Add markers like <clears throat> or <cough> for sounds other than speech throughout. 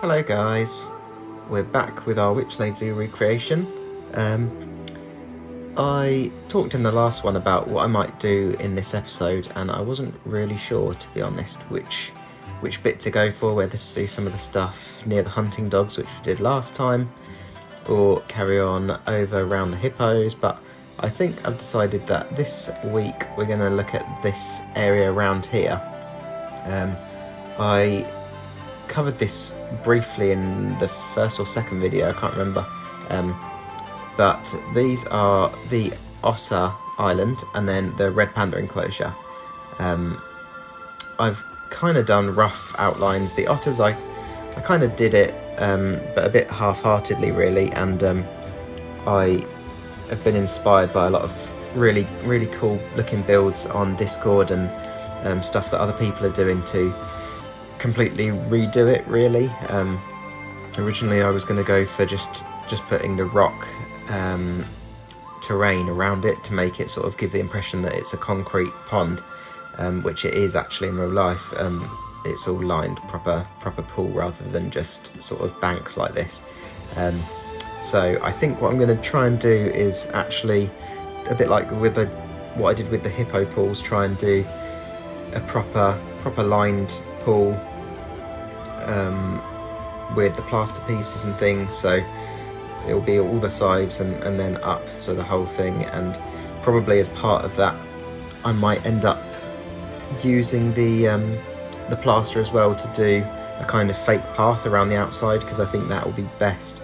Hello guys, we're back with our Whipsnade Zoo recreation. Um, I talked in the last one about what I might do in this episode and I wasn't really sure to be honest which which bit to go for, whether to do some of the stuff near the hunting dogs which we did last time or carry on over around the hippos but I think I've decided that this week we're going to look at this area around here. Um, I covered this briefly in the first or second video, I can't remember. Um, but these are the Otter Island and then the Red Panda enclosure. Um, I've kind of done rough outlines. The otters, I, I kind of did it, um, but a bit half-heartedly really, and um, I have been inspired by a lot of really, really cool looking builds on Discord and um, stuff that other people are doing to completely redo it. Really, um, originally I was going to go for just just putting the rock um, terrain around it to make it sort of give the impression that it's a concrete pond, um, which it is actually in real life. Um, it's all lined proper proper pool rather than just sort of banks like this. Um, so I think what I'm going to try and do is actually a bit like with the what I did with the hippo pools, try and do a proper proper lined pool um, with the plaster pieces and things. So it will be all the sides and, and then up, so the whole thing. And probably as part of that, I might end up using the um, the plaster as well to do a kind of fake path around the outside because I think that will be best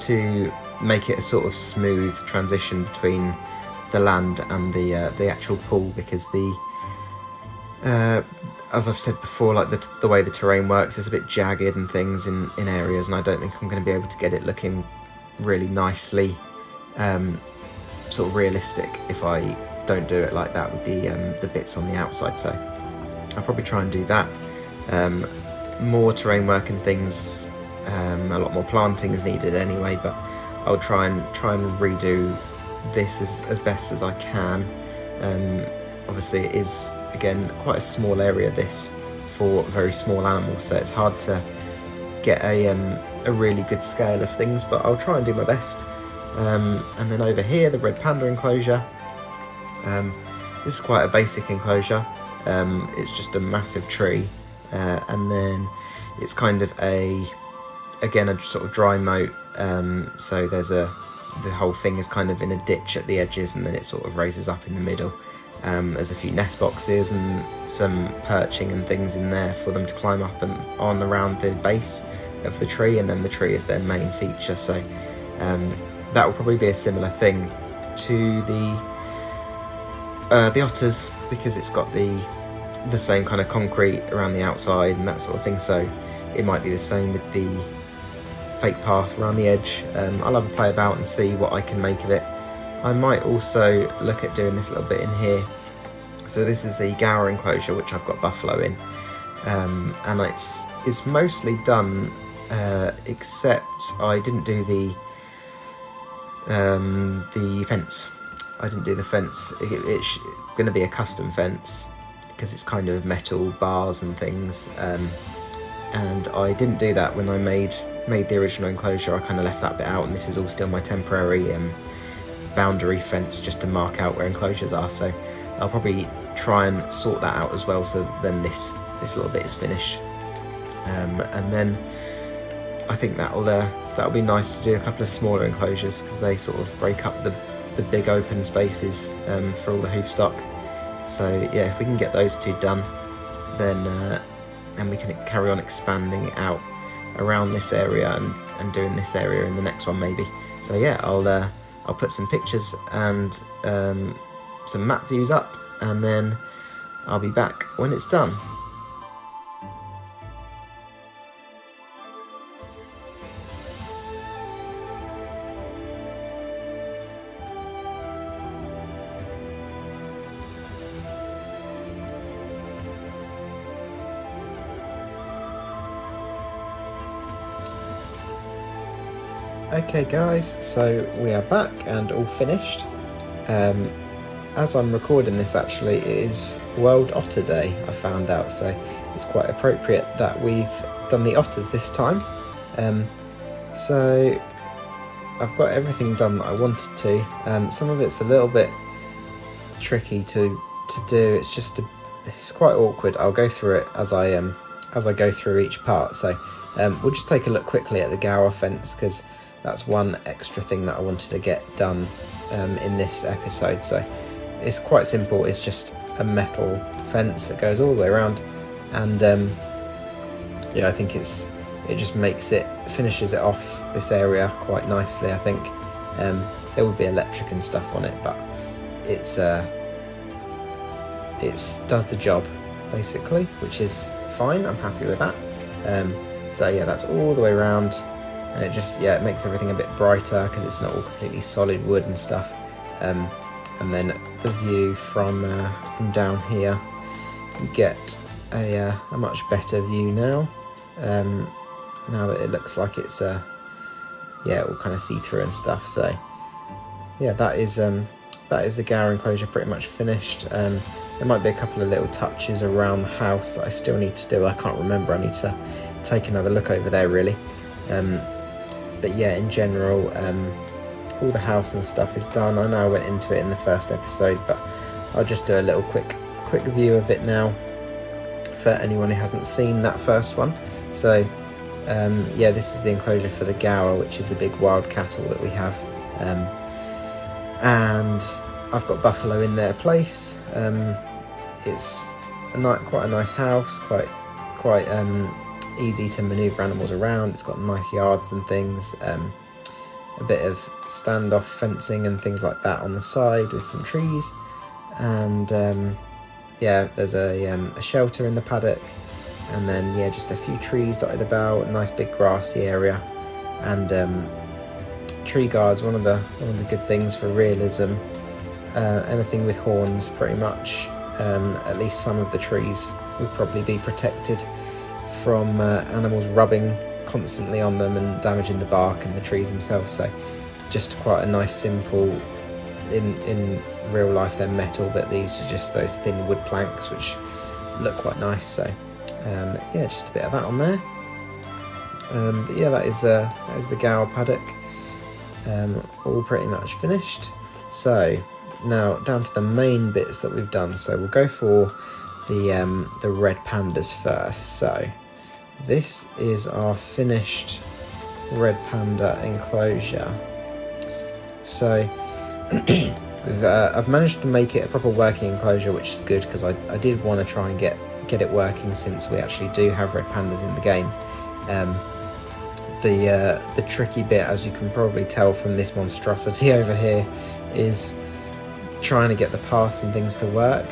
to make it a sort of smooth transition between the land and the uh, the actual pool because the uh, as I've said before, like the, the way the terrain works is a bit jagged and things in, in areas, and I don't think I'm going to be able to get it looking really nicely, um, sort of realistic if I don't do it like that with the um, the bits on the outside. So I'll probably try and do that. Um, more terrain work and things, um, a lot more planting is needed anyway, but I'll try and try and redo this as, as best as I can. Um, obviously, it is again quite a small area this for very small animals, so it's hard to get a um, a really good scale of things, but I'll try and do my best. Um, and then over here, the red panda enclosure. Um, this is quite a basic enclosure. Um, it's just a massive tree, uh, and then it's kind of a again a sort of dry moat. Um, so there's a the whole thing is kind of in a ditch at the edges, and then it sort of raises up in the middle. Um, there's a few nest boxes and some perching and things in there for them to climb up and on around the base of the tree, and then the tree is their main feature. So um, that will probably be a similar thing to the uh, the otters because it's got the the same kind of concrete around the outside and that sort of thing. So it might be the same with the fake path around the edge. Um, I'll have a play about and see what I can make of it. I might also look at doing this little bit in here. So this is the Gaur enclosure, which I've got buffalo in, um, and it's it's mostly done, uh, except I didn't do the um, the fence. I didn't do the fence. It, it's going to be a custom fence because it's kind of metal bars and things. Um, and I didn't do that when I made made the original enclosure. I kind of left that bit out, and this is all still my temporary um, boundary fence just to mark out where enclosures are. So I'll probably try and sort that out as well. So then this this little bit is finished, um, and then I think that'll uh, that'll be nice to do a couple of smaller enclosures because they sort of break up the the big open spaces um, for all the hoof stock. So yeah, if we can get those two done, then uh, then we can carry on expanding out around this area and, and doing this area in the next one maybe. So yeah, I'll uh, I'll put some pictures and um, some map views up, and then I'll be back when it's done. Okay guys, so we are back and all finished. Um, as I'm recording this actually, it is World Otter Day, I found out, so it's quite appropriate that we've done the otters this time. Um, so I've got everything done that I wanted to. Um, some of it's a little bit tricky to to do. It's just a, it's quite awkward. I'll go through it as I um as I go through each part. So um, we'll just take a look quickly at the Gaur fence because that's one extra thing that I wanted to get done um, in this episode. So it's quite simple. It's just a metal fence that goes all the way around, and um, yeah, I think it's it just makes it finishes it off this area quite nicely. I think um, there would be electric and stuff on it, but it's uh, does the job basically, which is fine. I'm happy with that. Um, so yeah, that's all the way around, and it just yeah it makes everything a bit brighter because it's not all completely solid wood and stuff. Um, and then the view from uh, from down here, you get a, uh, a much better view now. Um, now that it looks like it's uh, yeah all kind of see through and stuff. So yeah, that is um, that is the Gaur enclosure pretty much finished. Um, there might be a couple of little touches around the house that I still need to do. I can't remember. I need to take another look over there really. Um, but yeah, in general, um, all the house and stuff is done. I know I went into it in the first episode, but I'll just do a little quick quick view of it now for anyone who hasn't seen that first one. So um, yeah, this is the enclosure for the Gaur, which is a big wild cattle that we have. Um, and I've got buffalo in their place. Um, it's a quite a nice house, quite quite um, easy to manoeuvre animals around. It's got nice yards and things. Um, a bit of standoff fencing and things like that on the side with some trees, and um, yeah, there's a, um, a shelter in the paddock and then yeah just a few trees dotted about a nice big grassy area and um, tree guards one of the one of the good things for realism uh, anything with horns pretty much um, at least some of the trees would probably be protected from uh, animals rubbing constantly on them and damaging the bark and the trees themselves so just quite a nice simple in in real life they're metal but these are just those thin wood planks which look quite nice so um, yeah, just a bit of that on there. Um, but yeah, that is, uh, that is the Gaur paddock. Um, all pretty much finished. So now down to the main bits that we've done. So we'll go for the um, the red pandas first. So this is our finished red panda enclosure. So <clears throat> uh, I've managed to make it a proper working enclosure, which is good because I, I did want to try and get get it working since we actually do have red pandas in the game. Um, the uh, the tricky bit, as you can probably tell from this monstrosity <laughs> over here, is trying to get the paths and things to work.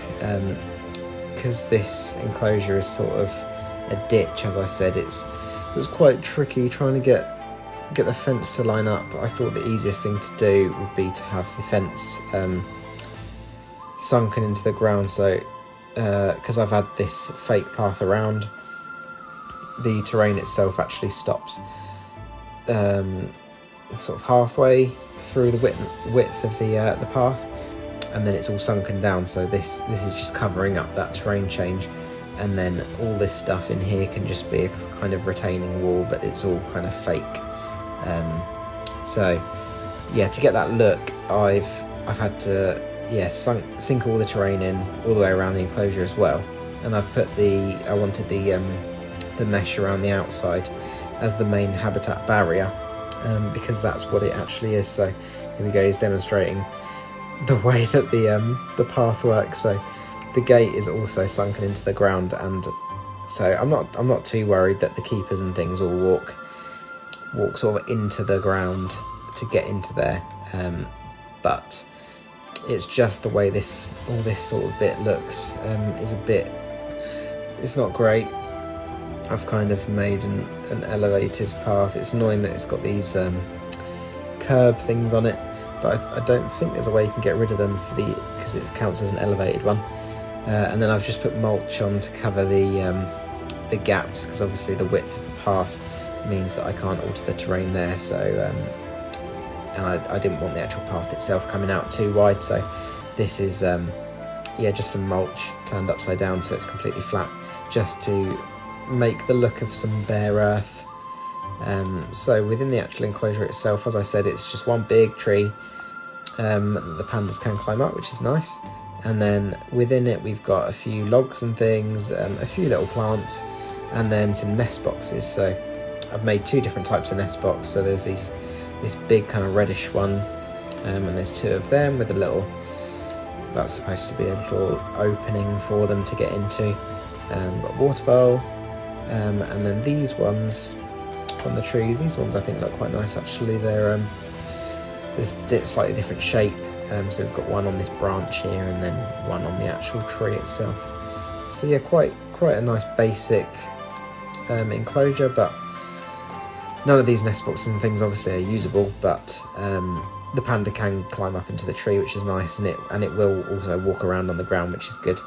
Because um, this enclosure is sort of a ditch, as I said, it's it was quite tricky trying to get get the fence to line up. I thought the easiest thing to do would be to have the fence um, sunken into the ground so because uh, I've had this fake path around, the terrain itself actually stops um, sort of halfway through the width, width of the uh, the path, and then it's all sunken down. So this this is just covering up that terrain change, and then all this stuff in here can just be a kind of retaining wall, but it's all kind of fake. Um, so yeah, to get that look, I've I've had to yeah, sunk, sink all the terrain in all the way around the enclosure as well. And I've put the, I wanted the, um, the mesh around the outside as the main habitat barrier um, because that's what it actually is. So here we go, he's demonstrating the way that the, um, the path works. So the gate is also sunken into the ground and so I'm not I'm not too worried that the keepers and things will walk walk sort of into the ground to get into there. Um, but it's just the way this all this sort of bit looks um, is a bit it's not great I've kind of made an, an elevated path it's annoying that it's got these um, curb things on it but I, I, don't think there's a way you can get rid of them for the because it counts as an elevated one uh, and then I've just put mulch on to cover the um, the gaps because obviously the width of the path means that I can't alter the terrain there so um, and I, I, didn't want the actual path itself coming out too wide so this is um, yeah just some mulch turned upside down so it's completely flat just to make the look of some bare earth. Um, so within the actual enclosure itself, as I said, it's just one big tree um, the pandas can climb up, which is nice. And then within it, we've got a few logs and things, um, a few little plants, and then some nest boxes. So I've made two different types of nest box. So there's these this big kind of reddish one, um, and there's two of them with a little. That's supposed to be a little opening for them to get into. Um, got a water bowl, um, and then these ones on the trees. These ones I think look quite nice actually. They're um, this slightly different shape. Um, so we've got one on this branch here, and then one on the actual tree itself. So yeah, quite quite a nice basic um, enclosure, but none of these nest boxes and things obviously are usable. But um, the panda can climb up into the tree, which is nice, and it and it will also walk around on the ground, which is good.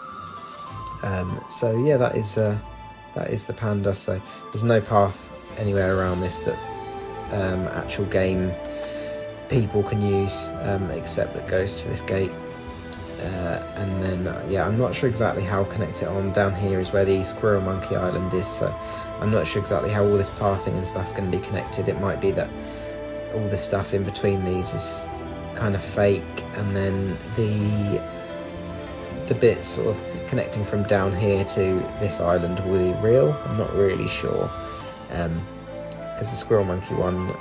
Um, so yeah, that is uh, that is the panda. So there's no path anywhere around this that um, actual game people can use, um, except that goes to this gate. Uh, and then, uh, yeah, I'm not sure exactly how connected on. Down here is where the Squirrel Monkey Island is, so I'm not sure exactly how all this pathing and stuff's going to be connected. It might be that all the stuff in between these is kind of fake, and then the the bit sort of connecting from down here to this island will be real. I'm not really sure, because um, the Squirrel Monkey one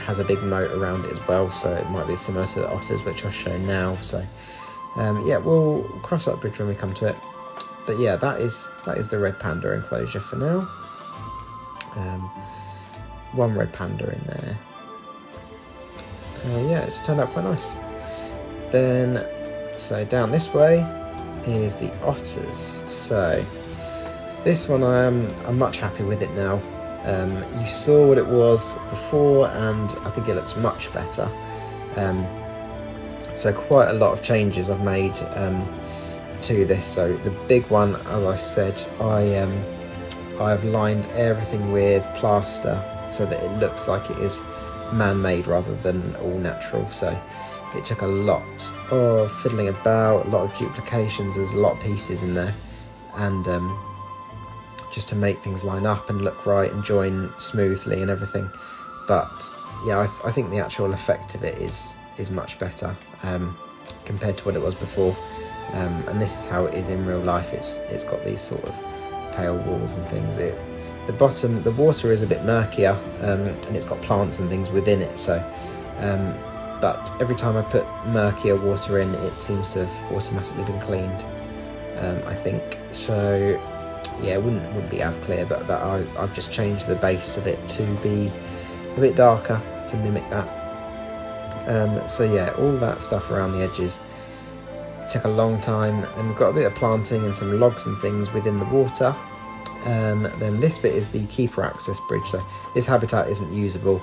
has a big moat around it as well, so it might be similar to the otters, which I'll show now. So, um, yeah, we'll cross that bridge when we come to it. But yeah, that is that is the red panda enclosure for now. Um, one red panda in there. Uh, yeah, it's turned out quite nice. Then, so down this way is the otters. So this one I am I'm much happy with it now. Um, you saw what it was before, and I think it looks much better. Um, so quite a lot of changes I've made um, to this. So the big one, as I said, I um, I've lined everything with plaster so that it looks like it is man-made rather than all natural. So it took a lot of fiddling about, a lot of duplications. There's a lot of pieces in there, and um, just to make things line up and look right and join smoothly and everything. But yeah, I, th- I think the actual effect of it is is much better um, compared to what it was before. Um, and this is how it is in real life. It's it's got these sort of pale walls and things. It the bottom the water is a bit murkier um, and it's got plants and things within it. So, um, but every time I put murkier water in, it seems to have automatically been cleaned. Um, I think so yeah, it wouldn't wouldn't be as clear, but that I, I've just changed the base of it to be a bit darker to mimic that. Um, so yeah, all that stuff around the edges took a long time, and we've got a bit of planting and some logs and things within the water. Um, then this bit is the keeper access bridge. So this habitat isn't usable;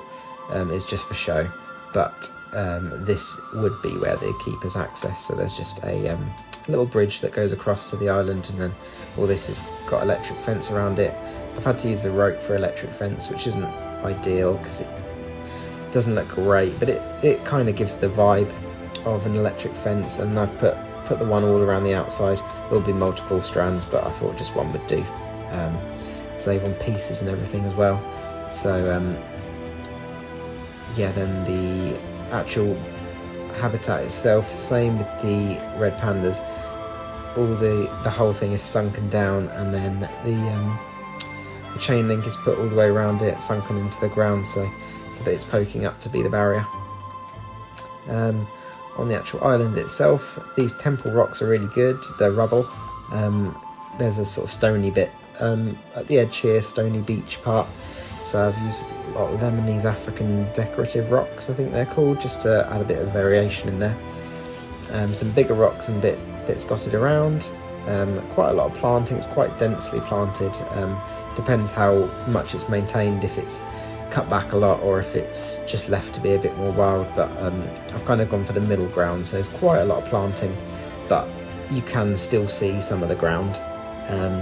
um, it's just for show. But um, this would be where the keepers access. So there's just a um, little bridge that goes across to the island, and then all this has got electric fence around it. I've had to use the rope for electric fence, which isn't ideal because it doesn't look great, but it, it kind of gives the vibe of an electric fence. And I've put put the one all around the outside. There'll be multiple strands, but I thought just one would do. Um, save on pieces and everything as well. So um, yeah, then the actual habitat itself, same with the red pandas. All the the whole thing is sunken down, and then the um, the chain link is put all the way around it, sunken into the ground, so so that it's poking up to be the barrier. Um, on the actual island itself, these temple rocks are really good. They're rubble. Um, there's a sort of stony bit um, at the edge here, stony beach part. So I've used lot of them and these African decorative rocks, I think they're called, just to add a bit of variation in there. Um, some bigger rocks and bit bits dotted around. Um, quite a lot of planting. It's quite densely planted. Um, depends how much it's maintained. If it's cut back a lot or if it's just left to be a bit more wild. But um, I've kind of gone for the middle ground. So there's quite a lot of planting, but you can still see some of the ground. Um,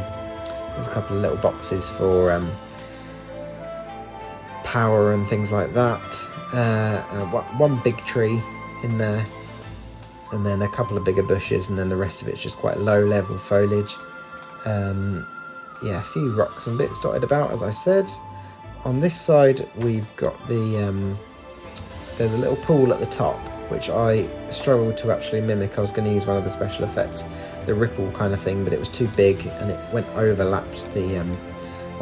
there's a couple of little boxes for um, power and things like that. Uh, one big tree in there, and then a couple of bigger bushes, and then the rest of it's just quite low level foliage. Um, yeah, a few rocks and bits dotted about, as I said. On this side, we've got the um, there's a little pool at the top, which I struggled to actually mimic. I was going to use one of the special effects, the ripple kind of thing, but it was too big and it went overlapped the um,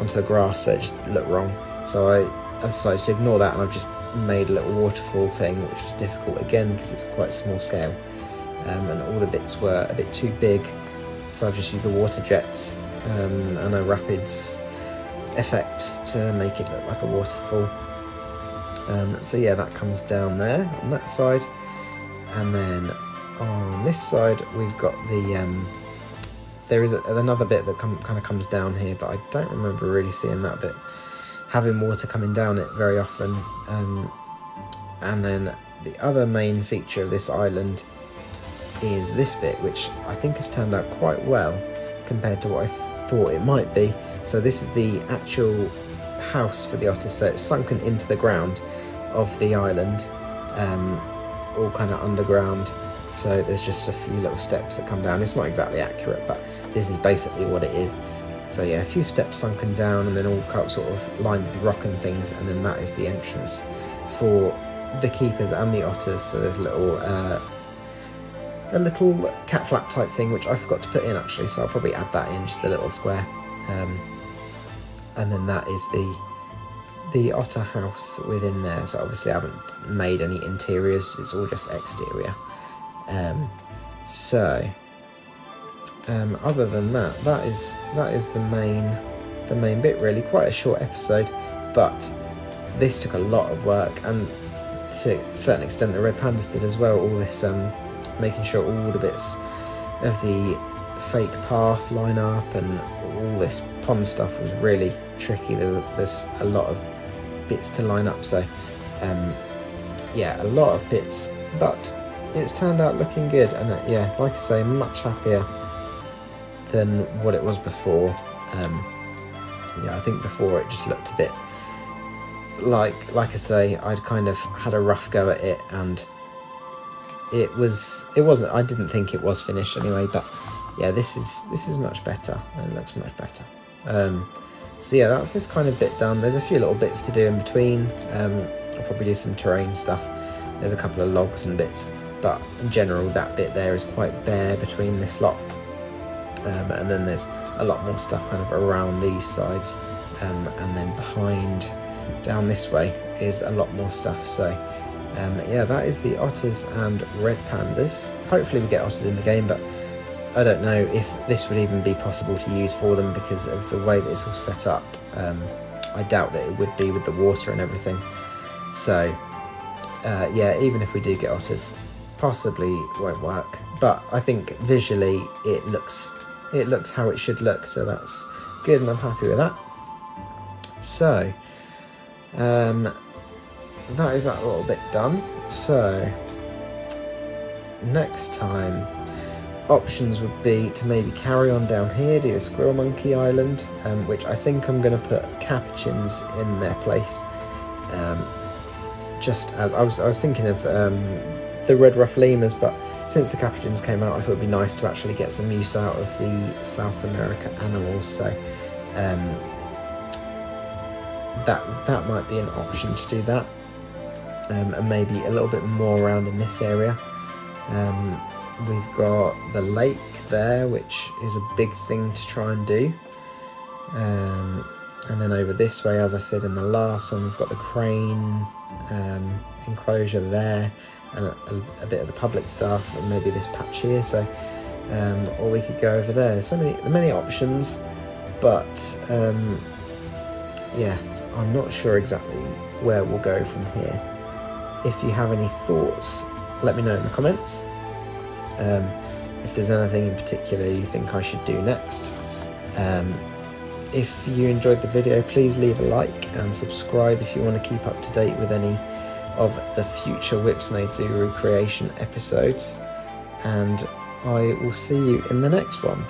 onto the grass, so it just looked wrong. So I, I decided to ignore that, and I've just made a little waterfall thing, which was difficult again because it's quite small scale, um, and all the bits were a bit too big. So I've just used the water jets um, and a rapids effect to make it look like a waterfall. Um, so yeah, that comes down there on that side, and then on this side we've got the. Um, there is a, another bit that kind of comes down here, but I don't remember really seeing that bit having water coming down it very often. Um, and then the other main feature of this island is this bit, which I think has turned out quite well compared to what I th thought it might be. So this is the actual house for the otters, so it's sunken into the ground of the island, um, all kind of underground. So there's just a few little steps that come down. It's not exactly accurate, but this is basically what it is. So yeah, a few steps sunken down and then all cut sort of lined with rock and things, and then that is the entrance for the keepers and the otters. So there's a little uh, a little cat flap type thing which I forgot to put in actually, so I'll probably add that in just a little square. Um, and then that is the the otter house within there. So obviously I haven't made any interiors; it's all just exterior. Um, so um, other than that, that is that is the main the main bit really. Quite a short episode, but this took a lot of work, and to a certain extent, the Red Pandas did as well. All this um, making sure all the bits of the fake path line up, and all this pond stuff was really tricky. There's a lot of bits to line up, so um, yeah, a lot of bits, but it's turned out looking good, and uh, yeah, like I say, much happier than what it was before. Um, yeah, I think before it just looked a bit like, like I say, I'd kind of had a rough go at it, and it was, it wasn't. I didn't think it was finished anyway, but yeah, this is this is much better. It looks much better. Um, so yeah, that's this kind of bit done. There's a few little bits to do in between. Um, I'll probably do some terrain stuff. There's a couple of logs and bits, but in general, that bit there is quite bare between this lot um, and then there's a lot more stuff kind of around these sides. Um, and then behind down this way is a lot more stuff. So um, yeah that is the otters and red pandas hopefully we get otters in the game but I don't know if this would even be possible to use for them because of the way that it's all set up. Um, I doubt that it would be with the water and everything. So uh, yeah even if we do get otters possibly won't work. But I think visually it looks it looks how it should look, so that's good and I'm happy with that. So, um, that is that little bit done. So, next time, options would be to maybe carry on down here, do the Squirrel Monkey Island, um, which I think I'm going to put capuchins in their place. Um, just as I was, I was thinking of um, the red ruff lemurs, but since the capuchins came out, I thought it'd be nice to actually get some use out of the South America animals. So um, that that might be an option to do that, um, and maybe a little bit more around in this area. Um, we've got the lake there, which is a big thing to try and do. Um, and then over this way, as I said in the last one, we've got the crane um, enclosure there and a, a, bit of the public stuff and maybe this patch here so um, or we could go over there. So many many options but um, yes I'm not sure exactly where we'll go from here. If you have any thoughts let me know in the comments. Um, if there's anything in particular you think I should do next. Um, if you enjoyed the video please leave a like and subscribe if you want to keep up to date with any of the future Whipsnade Zoo creation episodes, and I will see you in the next one.